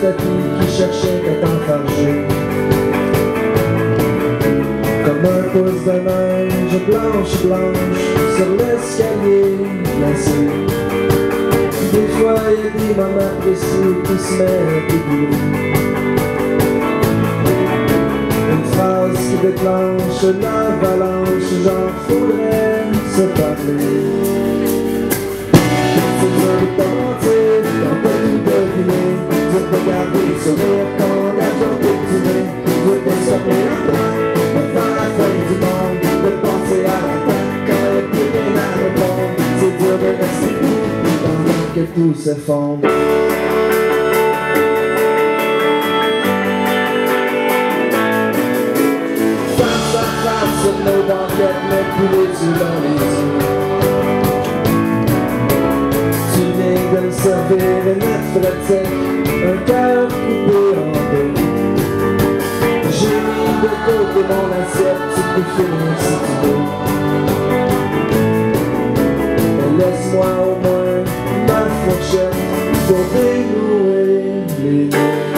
tapis qui cherchait à t'enfarger. Comme un pouce de neige blanche, blanche, sur l'escalier glacé. Des fois, il y a des moments précis qui se mettent éblouis. Une phrase qui déclenche l'avalanche, genre faudrait se parler. Que tout s'effondre. Face à face, nos banquettes, mais couler dans les yeux. Tu viens de servir une athlétique, un cœur coupé en deux. J'ai mis de côté mon assiette, tu peux finir away,